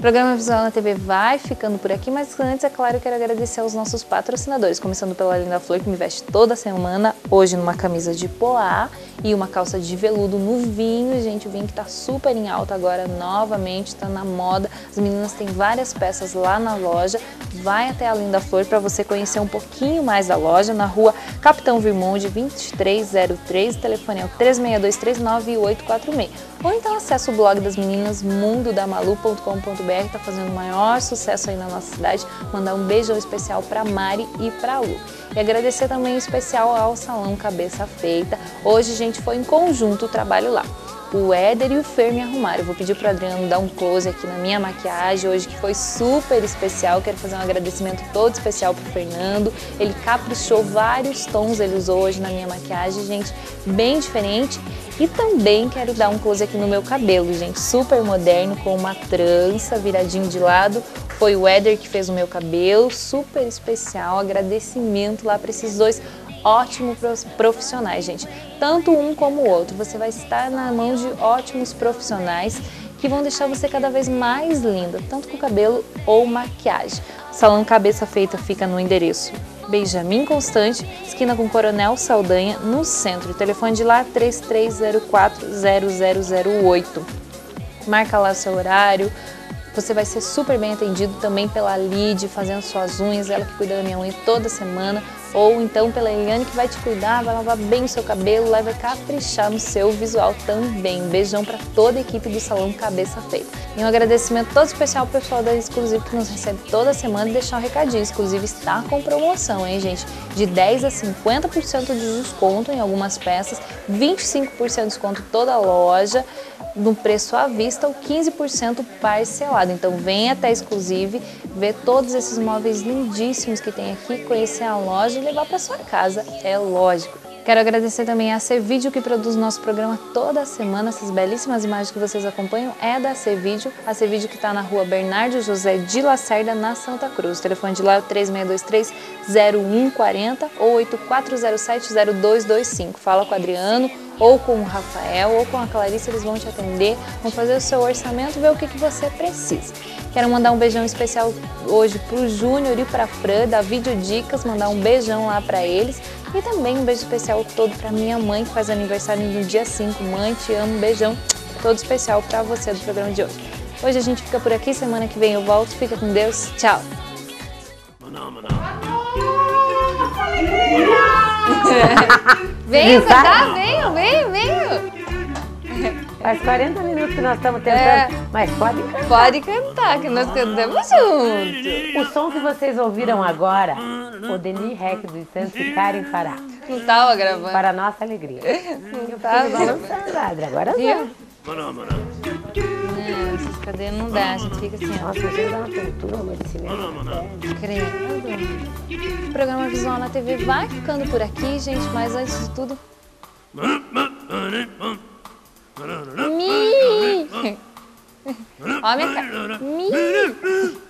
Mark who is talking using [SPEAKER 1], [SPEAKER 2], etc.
[SPEAKER 1] O programa Visual na TV vai ficando por aqui, mas antes, é claro, eu quero agradecer aos nossos patrocinadores, começando pela Linda Flor, que me veste toda semana, hoje numa camisa de poá e uma calça de veludo no vinho. Gente, o vinho que tá super em alta agora, novamente, tá na moda. As meninas têm várias peças lá na loja. Vai até a Linda Flor para você conhecer um pouquinho mais da loja, na rua Capitão Virmonde, 2303, o telefone é o 36239846. Ou então acesse o blog das meninas mundodamalu.com.br, tá fazendo o maior sucesso aí na nossa cidade. Mandar um beijão especial para Mari e para Lu. E agradecer também em especial ao Salão Cabeça Feita. Hoje, gente, foi em conjunto o trabalho lá o Éder e o Fer me arrumaram. Eu vou pedir para Adriano dar um close aqui na minha maquiagem hoje, que foi super especial. Quero fazer um agradecimento todo especial para Fernando. Ele caprichou vários tons, ele usou hoje na minha maquiagem, gente, bem diferente. E também quero dar um close aqui no meu cabelo, gente, super moderno, com uma trança viradinho de lado. Foi o Éder que fez o meu cabelo, super especial. Agradecimento lá para esses dois ótimos profissionais, gente. Tanto um como o outro. Você vai estar na mão de ótimos profissionais que vão deixar você cada vez mais linda, tanto com cabelo ou maquiagem. O Salão Cabeça Feita fica no endereço Benjamin Constante, esquina com Coronel Saldanha, no centro. O telefone de lá 33040008. Marca lá seu horário. Você vai ser super bem atendido também pela Lid, fazendo suas unhas, ela que cuida da minha unha toda semana ou então pela Eliane que vai te cuidar, vai lavar bem o seu cabelo, lá vai caprichar no seu visual também. beijão para toda a equipe do Salão Cabeça Feita. E um agradecimento todo especial ao pessoal da Exclusivo que nos recebe toda semana e deixar um recadinho. Exclusivo está com promoção, hein, gente? De 10 a 50% de desconto em algumas peças, 25% de desconto toda a loja no preço à vista ou 15% parcelado. Então vem até a Exclusive, ver todos esses móveis lindíssimos que tem aqui, conhecer a loja e levar para sua casa, é lógico. Quero agradecer também a Cvídeo que produz nosso programa toda semana. Essas belíssimas imagens que vocês acompanham é da Cvídeo. A Cvídeo que está na rua Bernardo José de Lacerda, na Santa Cruz. O telefone de lá é o 3623-0140 ou 8407-0225. Fala com o Adriano ou com o Rafael ou com a Clarice, eles vão te atender, vão fazer o seu orçamento, ver o que, que você precisa. Quero mandar um beijão especial hoje para o Júnior e para a Fran, da Vídeo Dicas, mandar um beijão lá para eles. E também um beijo especial todo para minha mãe, que faz aniversário no dia 5. Mãe, te amo, um beijão todo especial para você do programa de hoje. Hoje a gente fica por aqui, semana que vem eu volto. Fica com Deus, tchau! venham cantar, venham, venham, venham!
[SPEAKER 2] Faz 40 minutos que nós estamos tentando, é. mas pode cantar.
[SPEAKER 1] Pode cantar, que nós cantamos junto.
[SPEAKER 2] O som que vocês ouviram agora, o Denis Rec do Santos e Karen Fará.
[SPEAKER 1] Não estava gravando.
[SPEAKER 2] Para a nossa alegria. Não estava balançando, Adri, agora
[SPEAKER 1] Viu? não. Não, essas cadeiras não dá, a gente fica assim, ó.
[SPEAKER 2] Nossa, você dá uma tontura, uma de cimento.
[SPEAKER 1] Credo. O programa Visual na TV vai ficando por aqui, gente, mas antes de tudo... Mi! Ó a minha cara. Mi!